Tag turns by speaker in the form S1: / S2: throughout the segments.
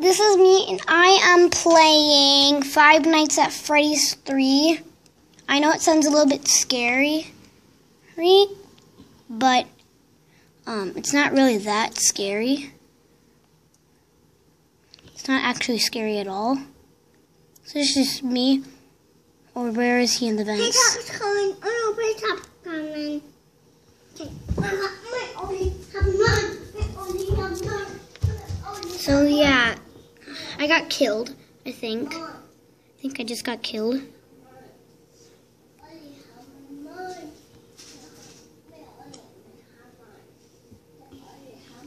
S1: This is me, and I am playing Five Nights at Freddy's 3. I know it sounds a little bit scary? But um, it's not really that scary. It's not actually scary at all. So it's just me. Or where is he in the vents?
S2: Paytop's coming. Oh no, Paytop's coming. Okay. My, my only have none. My only have none.
S1: So yeah, I got killed. I think. I think I just got killed.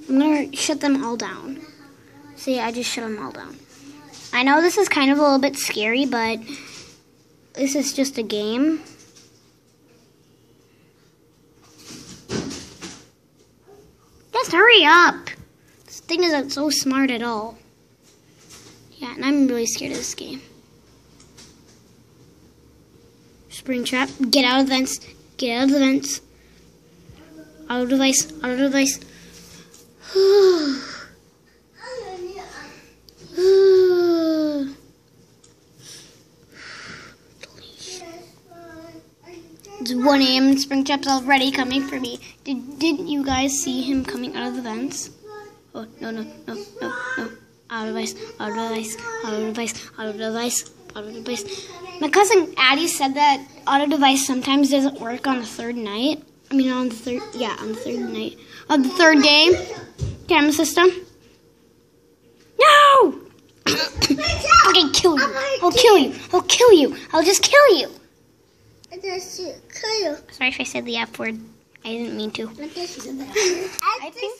S1: I'm gonna shut them all down. See, I just shut them all down. I know this is kind of a little bit scary, but this is just a game. Just hurry up. This thing isn't so smart at all. Yeah, and I'm really scared of this game. Springtrap, get out of the vents. Get out of the vents. Auto device, auto device. It's 1 a.m. and Springtrap's already coming for me. Did, didn't you guys see him coming out of the vents? Oh, no, no, no, no, no. Auto device, auto device, auto device, auto device, auto device. My cousin Addie said that auto device sometimes doesn't work on the third night. I mean, on the third, yeah, on the third night. On the third day, camera system. No! I'll kill you. I'll kill you. I'll kill you. I'll just kill you.
S2: I just kill you.
S1: Sorry if I said the F word. I didn't mean to.
S2: I
S1: think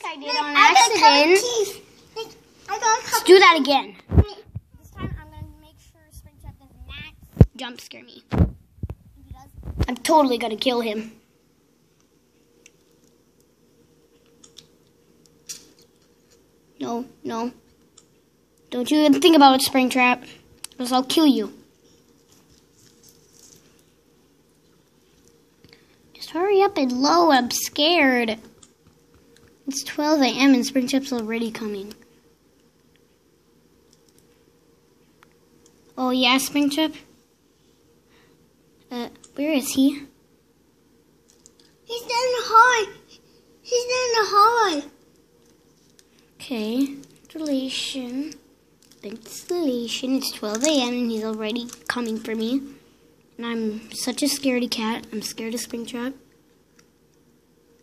S1: I did on
S2: I got a
S1: accident.
S2: cookie. I got a
S1: Let's do that again. This time I'm going to make sure Springtrap does not jump scare me. If he does, I'm totally going to kill him. No, no. Don't you even think about it, Springtrap. Because I'll kill you. Just hurry up and low. I'm scared. It's 12 a.m. and Springtrap's already coming. Yeah, Springtrap? Uh, where is he?
S2: He's in the hallway. He's in the hallway.
S1: Okay, installation. Installation. It's 12 a.m. and he's already coming for me. And I'm such a scaredy cat. I'm scared of Springtrap.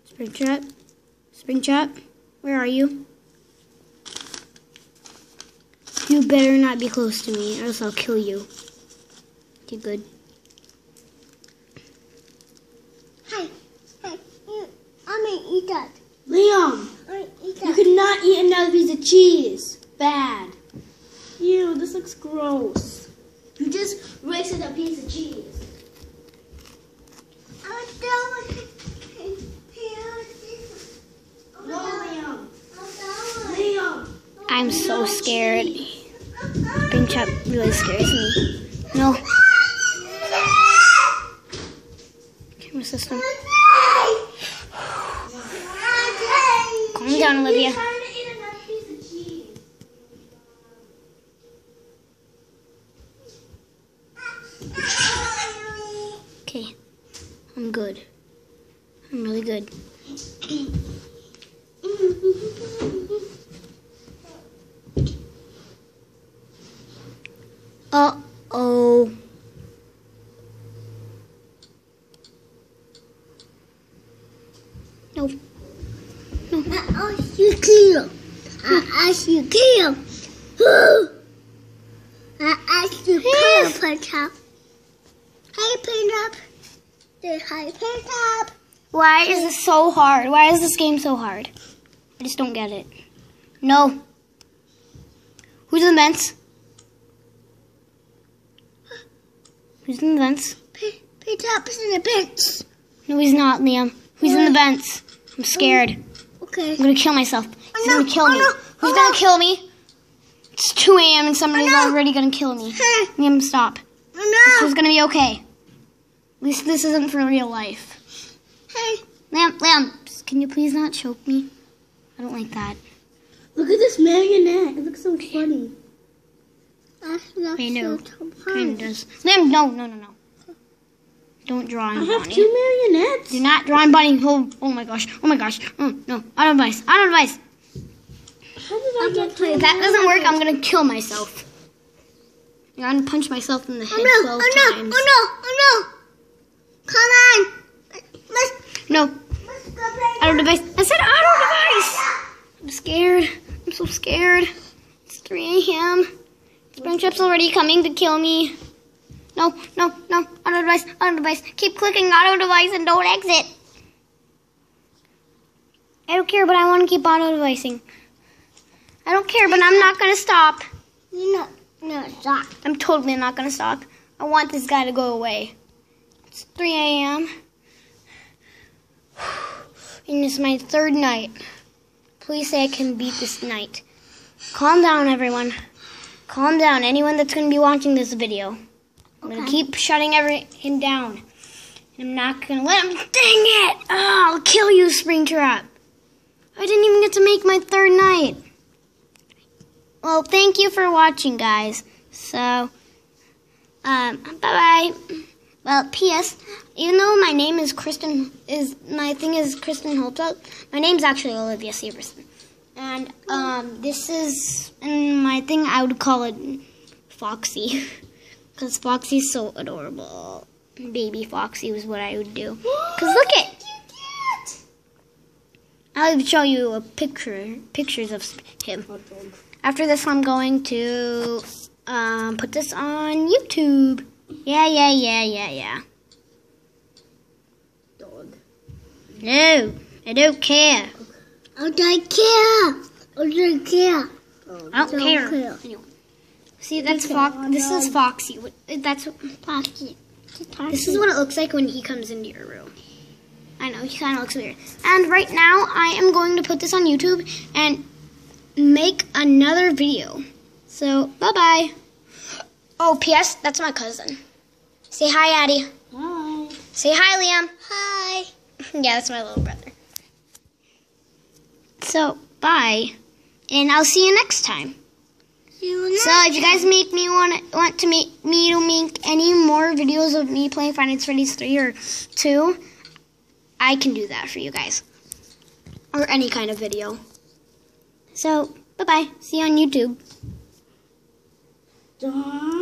S1: Springtrap? Springtrap? Where are you? You better not be close to me, or else I'll kill you. Okay, good.
S2: Hey, hey, you. I'm gonna eat that.
S3: Liam,
S2: I'm gonna eat
S3: you
S2: that.
S3: could not eat another piece of cheese. Bad. Ew, this looks gross. You just wasted a piece of cheese.
S2: I'm done with it. I'm
S3: No,
S2: done.
S3: Liam.
S2: I'm done.
S3: Liam.
S1: I'm so scared. Springtrap really scares me. No. Camera system. Calm down, Olivia. Okay. I'm good. I'm really good. Uh oh. Nope.
S2: I ask you kill. I ask you kill. I ask you kill, Paytop. Hey, Paytop. Say hi, Paytop.
S1: Why is this so hard? Why is this game so hard? I just don't get it. No. Who's in the vents? Who's in the vents?
S2: Pay- Paytop's in the bench.
S1: No, he's not, Liam. Who's in the vents? I'm scared.
S2: Oh, okay.
S1: I'm gonna kill myself. Oh, He's
S2: no,
S1: gonna kill
S2: oh
S1: me.
S2: no,
S1: Who's
S2: oh
S1: gonna
S2: no.
S1: kill me? It's 2 a.m. and somebody's
S2: Oh no.
S1: already gonna kill me.
S2: Hey,
S1: Liam, stop.
S2: oh
S1: This is gonna be okay. At least this isn't for real life.
S2: Hey,
S1: Liam, Liam, can you please not choke me? I don't like that.
S3: Look at this marionette. It looks so funny.
S2: That's not
S1: I know.
S2: so
S1: Kind of does. Liam, no, no, no, no. Don't draw
S3: I
S1: on
S3: have
S1: Bonnie.
S3: two marionettes.
S1: Do not draw on Bonnie. Oh, oh my gosh. Oh my gosh. Oh, no. Out of advice. Out of advice.
S3: How did I get two
S1: If that doesn't work, I'm going to kill myself. I'm going to punch myself in the oh, head
S2: Oh
S1: 12
S2: no, oh no,
S1: times.
S2: oh no, oh no. Come on. Let's,
S1: No.
S2: let's go play.
S1: Out of device. I said out of device. I'm scared. I'm so scared. It's 3 a.m. Springtrap's already coming to kill me. No, no, of device. Out of device. Keep clicking out of device and don't exit. I don't care, but I want to keep auto devicing. I don't care, but I'm not going to stop.
S2: You know, no, stop.
S1: I'm totally not going to stop. I want this guy to go away. It's 3 a.m. And it's my third night. Please say I can beat this night. Calm down, everyone. Calm down, anyone that's going to be watching this video. I'm going to keep shutting every, him down. I'm not going to let him. Dang it! Oh, I'll kill you, Springtrap. I didn't even get to make my third night. Well, thank you for watching, guys. So, um, bye bye. Well, P.S. Even though my name is Kristen, is my thing is Kristen Hofeldt, my name's actually Olivia Severson. And um, this is and my thing. I would call it Foxy, because Foxy's so adorable. Baby Foxy was what I would do. Cause look it. I'll show you a picture, pictures of him. After this, I'm going to um, put this on YouTube. Yeah, yeah, yeah, yeah, yeah.
S3: Dog.
S1: No, I don't care.
S2: I don't care. Oh, don't care.
S1: I don't care.
S2: care.
S1: Anyway. See, that's Fox. This is Foxy. That's
S2: Pocky.
S1: this is what it looks like when he comes into your room. I know he kind of looks weird. And right now, I am going to put this on YouTube and make another video. So, bye bye. Oh, P.S. That's my cousin. Say hi, Addie.
S3: Hi.
S1: Say hi, Liam.
S2: Hi.
S1: Yeah, that's my little brother. So, bye. And I'll see you next time. So, if you guys make me want want to make me to make any more videos of me playing at Freddy's 3 or 2, I can do that for you guys. Or any kind of video. So, bye-bye. See you on YouTube.
S3: Dog.